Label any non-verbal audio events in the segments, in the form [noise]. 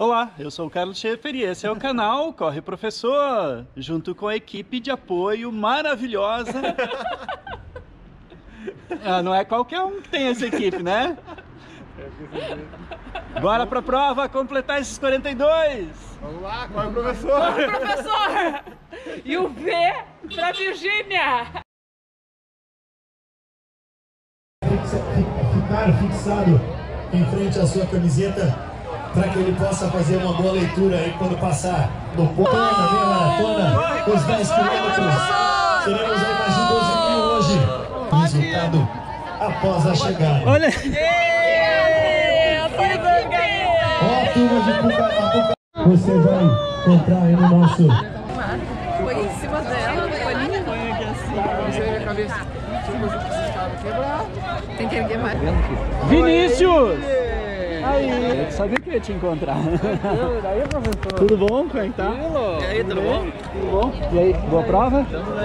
Olá, eu sou o Carlos Schaefer e esse é o canal Corre Professor, junto com a equipe de apoio maravilhosa. [laughs] Ah, não é qualquer um que tem essa equipe, né? Bora pra prova, completar esses 42! Vamos lá, corre professor! Corre professor! E o V pra Virgínia! Ficar fixado em frente à sua camiseta para que ele possa fazer uma boa leitura aí quando passar no ponto na meia maratona, os 10 quilômetros. Teremos aí mais de 12 mil hoje. Resultado após a chegada. Olha! Ó, a turma de Puca, Você vai entrar aí no nosso. Foi em cima dela, foi lindo. Tem que erguer mais. Vinícius! Aí, eu sabia que eu ia te encontrar. Daí, professor? Tudo bom? Como é que tá? E aí, tudo bom? Tudo bom? E aí, boa prova? Vamos lá,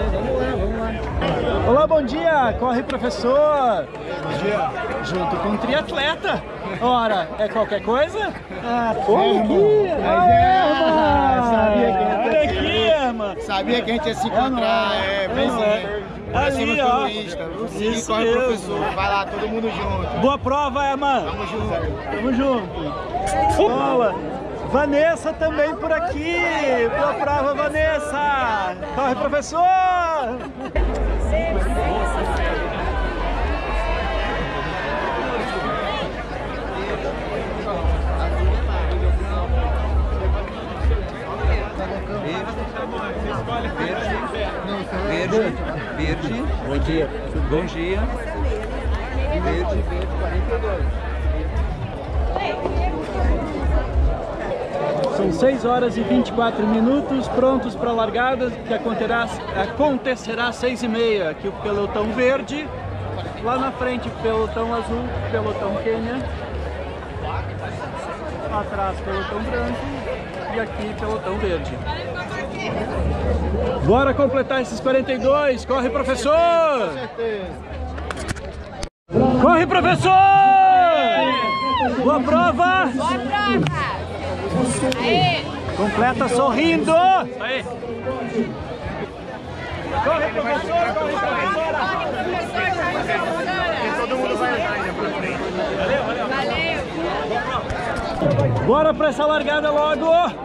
vamos lá. Olá, bom dia! Corre, professor! Bom dia! Junto com um triatleta. Ora, é qualquer coisa? Ah, olha aqui! é, sabia que ia Olha aqui, irmã! Sabia que a gente ia se encontrar, é, sim. Ali, ó. Isso corre mesmo. professor. Vai lá, todo mundo junto. Boa prova, irmã! Tamo junto. Tamo junto! Bola! Vanessa também por aqui! Boa prova, Vanessa! Corre, professor! Verde, verde. Bom dia. Bom dia. Verde, verde, 42. São 6 horas e 24 minutos, prontos para a largada, que acontecerá, acontecerá às 6 e meia. Aqui o pelotão verde, lá na frente pelotão azul, pelotão Quênia, atrás pelotão branco e aqui pelotão verde. Bora completar esses 42, corre professor! Corre professor! Boa prova! Boa prova! Aê! Completa sorrindo! Corre, Corre, professor! Corre, professora! Corre, professor! Corre, professora! Todo mundo vai andar ainda pra frente. Valeu! Bora pra essa largada logo!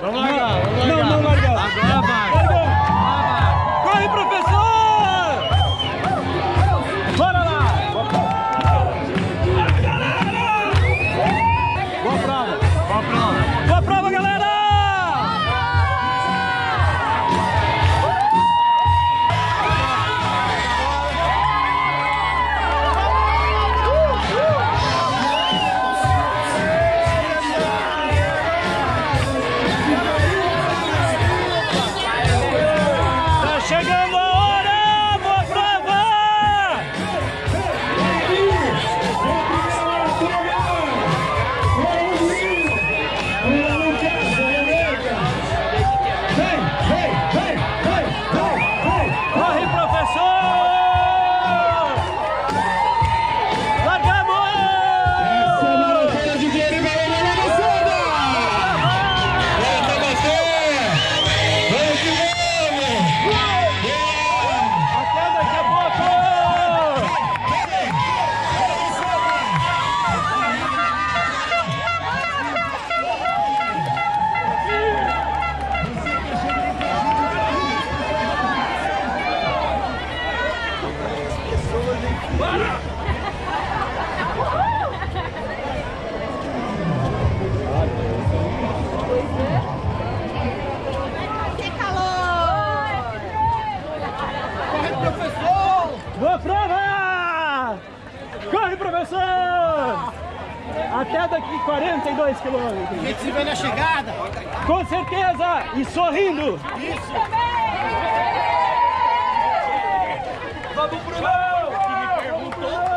No, no, no, no, no, no, no, no, no, no, no, no, no, no, não. avançando! Até daqui 42 quilômetros. A gente se vê na chegada. Com certeza! E sorrindo! Isso! Vamos, pro Brunão! Que me perguntou!